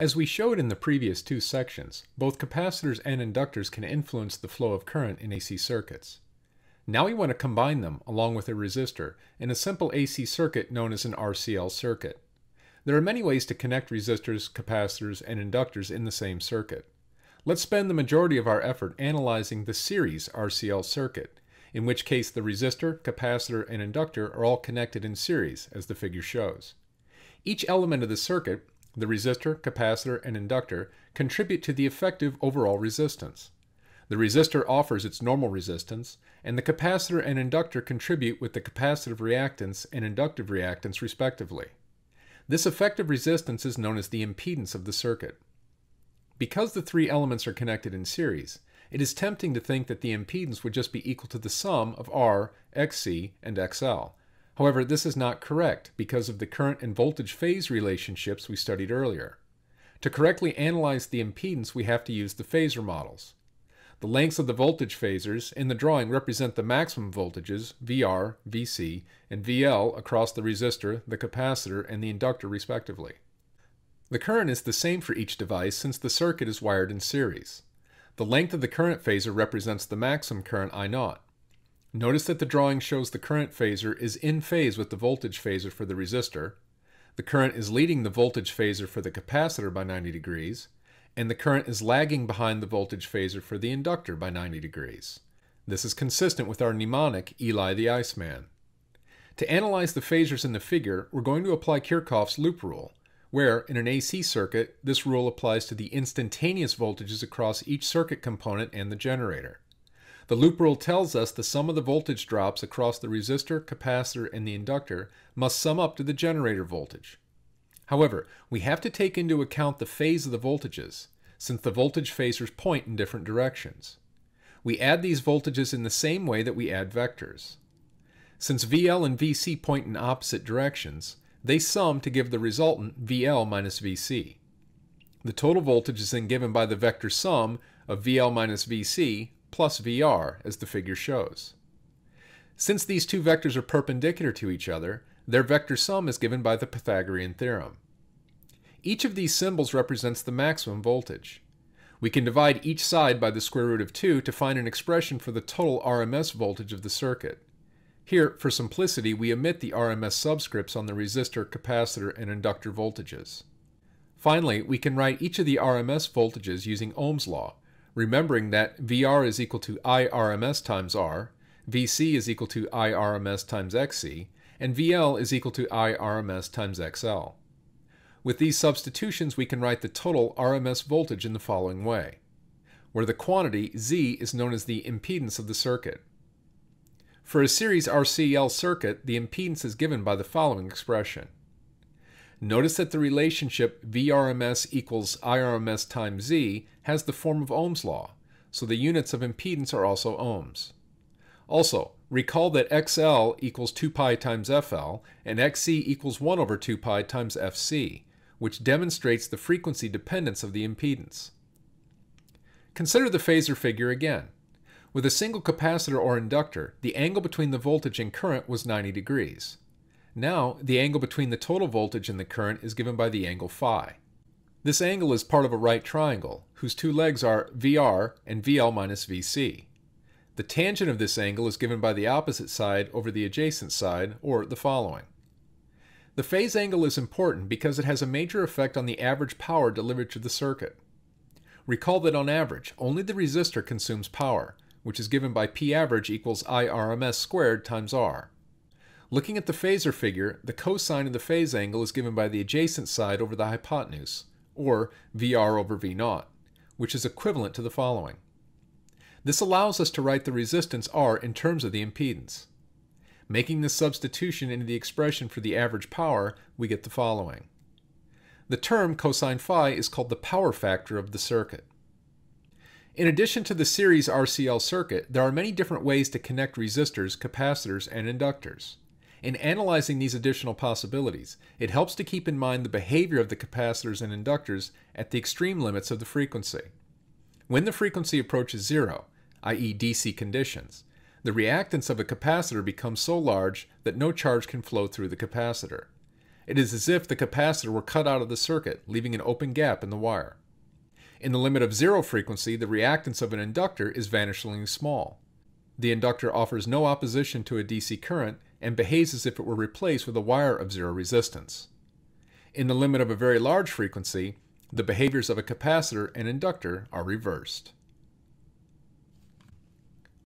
As we showed in the previous two sections, both capacitors and inductors can influence the flow of current in AC circuits. Now we want to combine them, along with a resistor, in a simple AC circuit known as an RCL circuit. There are many ways to connect resistors, capacitors, and inductors in the same circuit. Let's spend the majority of our effort analyzing the series RCL circuit, in which case the resistor, capacitor, and inductor are all connected in series, as the figure shows. Each element of the circuit, the resistor, capacitor, and inductor, contribute to the effective overall resistance. The resistor offers its normal resistance, and the capacitor and inductor contribute with the capacitive reactance and inductive reactance respectively. This effective resistance is known as the impedance of the circuit. Because the three elements are connected in series, it is tempting to think that the impedance would just be equal to the sum of R, XC, and XL. However, this is not correct because of the current and voltage phase relationships we studied earlier. To correctly analyze the impedance, we have to use the phasor models. The lengths of the voltage phasors in the drawing represent the maximum voltages, VR, VC, and VL across the resistor, the capacitor, and the inductor respectively. The current is the same for each device since the circuit is wired in series. The length of the current phasor represents the maximum current I0. Notice that the drawing shows the current phasor is in phase with the voltage phasor for the resistor, the current is leading the voltage phasor for the capacitor by 90 degrees, and the current is lagging behind the voltage phasor for the inductor by 90 degrees. This is consistent with our mnemonic Eli the Iceman. To analyze the phasors in the figure, we're going to apply Kirchhoff's loop rule, where in an AC circuit, this rule applies to the instantaneous voltages across each circuit component and the generator. The loop rule tells us the sum of the voltage drops across the resistor, capacitor, and the inductor must sum up to the generator voltage. However, we have to take into account the phase of the voltages, since the voltage phasors point in different directions. We add these voltages in the same way that we add vectors. Since VL and VC point in opposite directions, they sum to give the resultant VL minus VC. The total voltage is then given by the vector sum of VL minus VC plus VR, as the figure shows. Since these two vectors are perpendicular to each other, their vector sum is given by the Pythagorean theorem. Each of these symbols represents the maximum voltage. We can divide each side by the square root of 2 to find an expression for the total RMS voltage of the circuit. Here, for simplicity, we omit the RMS subscripts on the resistor, capacitor, and inductor voltages. Finally, we can write each of the RMS voltages using Ohm's law, remembering that VR is equal to IRMS times R, VC is equal to IRMS times XC, and VL is equal to IRMS times XL. With these substitutions, we can write the total RMS voltage in the following way, where the quantity Z is known as the impedance of the circuit. For a series RCL circuit, the impedance is given by the following expression. Notice that the relationship VRMS equals IRMS times Z has the form of Ohm's law, so the units of impedance are also ohms. Also, recall that XL equals 2 pi times FL and XC equals 1 over 2 pi times FC, which demonstrates the frequency dependence of the impedance. Consider the phasor figure again. With a single capacitor or inductor, the angle between the voltage and current was 90 degrees. Now, the angle between the total voltage and the current is given by the angle phi. This angle is part of a right triangle, whose two legs are VR and VL minus VC. The tangent of this angle is given by the opposite side over the adjacent side, or the following. The phase angle is important because it has a major effect on the average power delivered to the circuit. Recall that on average, only the resistor consumes power, which is given by P average equals IRMS squared times R. Looking at the phasor figure, the cosine of the phase angle is given by the adjacent side over the hypotenuse, or VR over V naught, which is equivalent to the following. This allows us to write the resistance R in terms of the impedance. Making this substitution into the expression for the average power, we get the following. The term cosine phi is called the power factor of the circuit. In addition to the series RCL circuit, there are many different ways to connect resistors, capacitors, and inductors. In analyzing these additional possibilities, it helps to keep in mind the behavior of the capacitors and inductors at the extreme limits of the frequency. When the frequency approaches zero, i.e. DC conditions, the reactance of a capacitor becomes so large that no charge can flow through the capacitor. It is as if the capacitor were cut out of the circuit, leaving an open gap in the wire. In the limit of zero frequency, the reactance of an inductor is vanishingly small. The inductor offers no opposition to a DC current and behaves as if it were replaced with a wire of zero resistance. In the limit of a very large frequency, the behaviors of a capacitor and inductor are reversed.